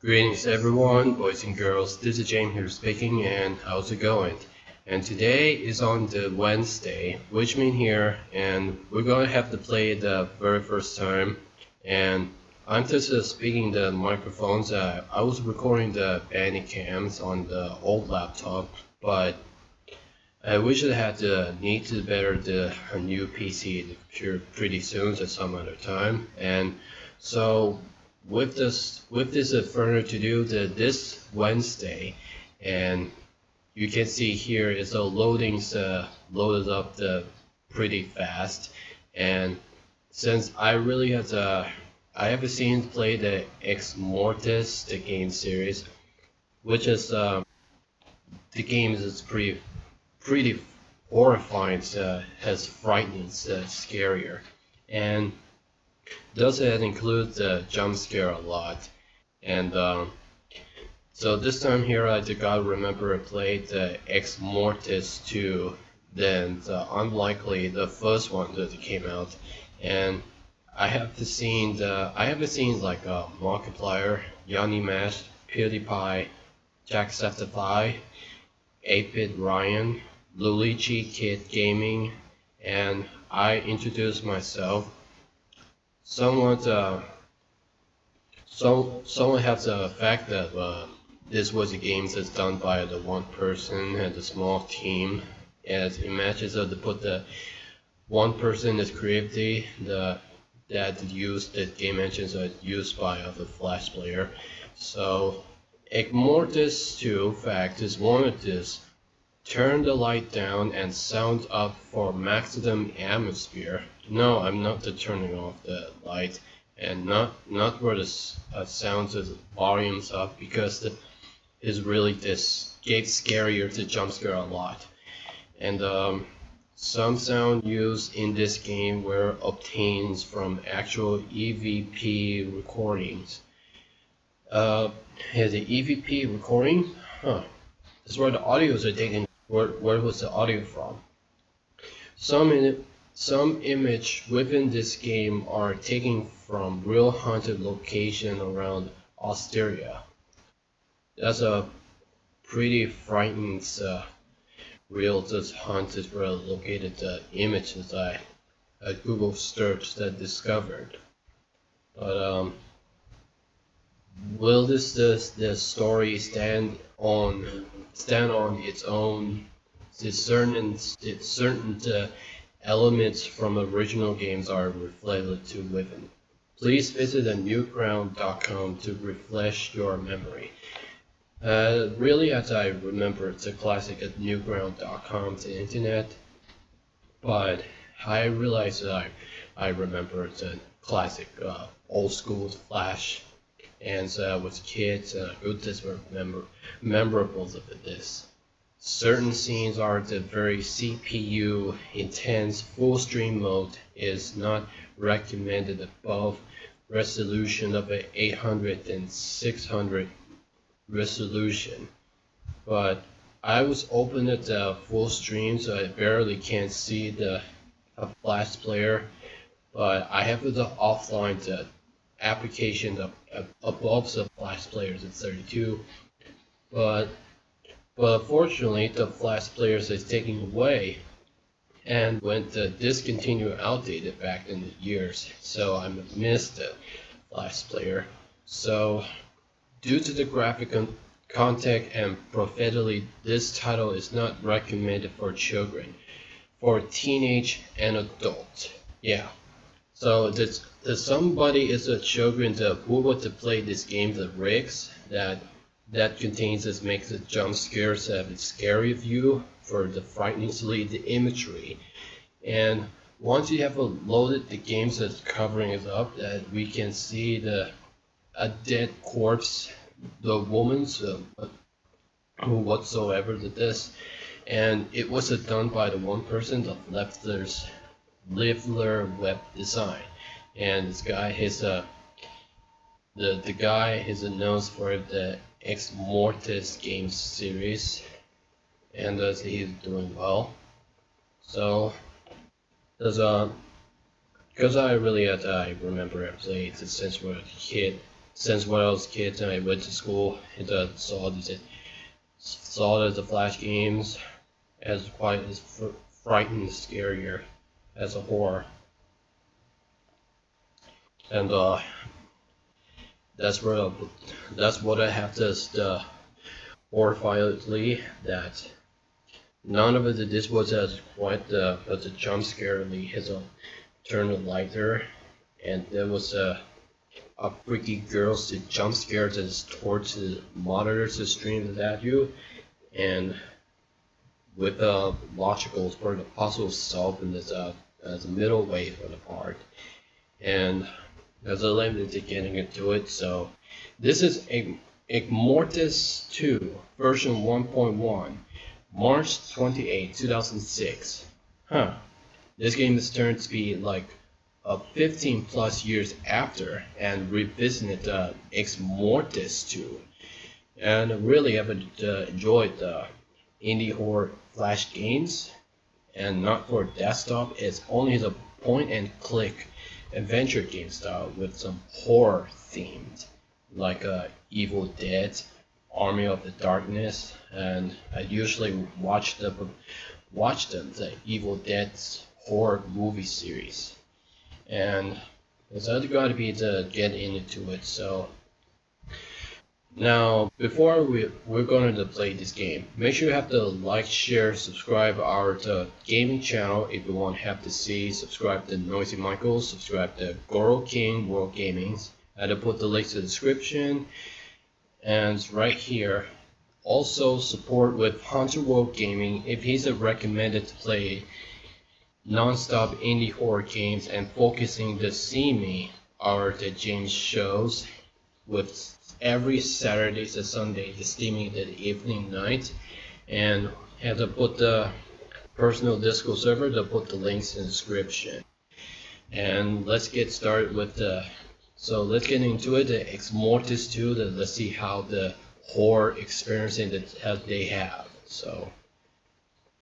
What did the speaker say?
Greetings everyone, boys and girls. This is James here speaking and how's it going? And today is on the Wednesday, which means here and we're gonna have to play the very first time and I'm just uh, speaking the microphones. Uh, I was recording the cams on the old laptop, but I wish I had the need to better the new PC the computer pretty soon at some other time. And so with this with this further to do the this Wednesday, and you can see here is the loadings uh, loaded up the pretty fast, and since I really had uh, I haven't seen play the Exmortis the game series, which is um, the game is pretty pretty horrifying, uh, has frightening, uh, scarier, and does it include the jump scare a lot? And um, so this time here I did got remember I played the Exmortis 2 then the unlikely the first one that came out. And I have seen the I haven't seen like uh, Markiplier, Yanni Mash, PewDiePie, Jacksepticeye, 8-Bit Ryan, Luigi Kid Gaming, and I introduced myself someone uh, some someone has the fact that uh, this was a game that's done by the one person and a small team. As imagines of to put the one person is creativity the that used the game engines are used by other flash player. So Immortus 2 fact is one of this turn the light down and sound up for maximum atmosphere no, I'm not turning off the light and not not where the uh, sounds of volumes up because the is really this gave scarier to jump scare a lot. And um, some sound used in this game were obtained from actual EVP recordings. Uh, yeah, the EVP recording, huh? That's where the audios are taken. Where where was the audio from? Some in some image within this game are taken from real haunted location around Austria. That's a pretty frightening uh, real just haunted where located the images I a Google search that discovered. But um, will this the story stand on stand on its own? Certain certain uh, Elements from original games are reflected to within. Please visit newground.com to refresh your memory. Uh, really, as I remember, it's a classic at newground.com, the internet, but I realize that I, I remember it's a classic uh, old school Flash, and uh, with kids, uh, it was memor memorable of this. Certain scenes are the very CPU intense full stream mode is not recommended above resolution of a 800 and 600 resolution. But I was open at the full stream so I barely can't see the flash player. But I have the offline the application of, above the flash players at 32. But but unfortunately, the Flash players is taking away and went to discontinue outdated back in the years. So I missed the Flash player. So due to the graphic content and prophetically, this title is not recommended for children, for teenage and adult. Yeah. So this, somebody is a children that who want to play this game, the rigs that that contains this makes the jump scares have a scary view for the frighteningly the imagery. And once you have loaded the games that's covering it up, that we can see the a dead corpse, the woman's uh, whatsoever did this, and it was done by the one person that left there's Leffler Web Design, and this guy is a the the guy is known for the Exmortis games series, and uh, he's doing well. So, there's a because I really I remember I played since we were a kid since when I was a kid and I went to school and uh, saw these saw the Flash games as quite as fr frightening, scarier as a horror. And uh, that's where that's what I have to uh, horrifyingly that none of it this was as quite the as a jump scare his a turned lighter and there was a a freaky girls to jump scares us towards the monitors to stream at you and with a logical for the puzzle solved in this uh, as a middle way for the part. And there's a limit to getting into it so this is a Immortus 2 version 1.1 March 28 2006 huh. This game is turned to be like uh, 15 plus years after and revisited uh, Exmortis 2. And really I've uh, enjoyed the indie horror flash games and not for desktop. It's only the point and click adventure game style with some horror themed like uh, Evil Dead, Army of the Darkness, and I usually watch the watch them the Evil Dead horror movie series and it's got to be to get into it. So now, before we, we're going to play this game, make sure you have to like, share, subscribe our to gaming channel if you want to have to see, subscribe to Noisy Michaels, subscribe to Goro King World Gaming. I'll put the links in the description and right here. Also support with Hunter World Gaming if he's a recommended to play non-stop indie horror games and focusing the See Me are the James shows with every Saturday to Sunday streaming the evening night and have to put the personal Discord server to put the links in the description. And let's get started with the so let's get into it the Exmortis 2 the, let's see how the horror experience that they have so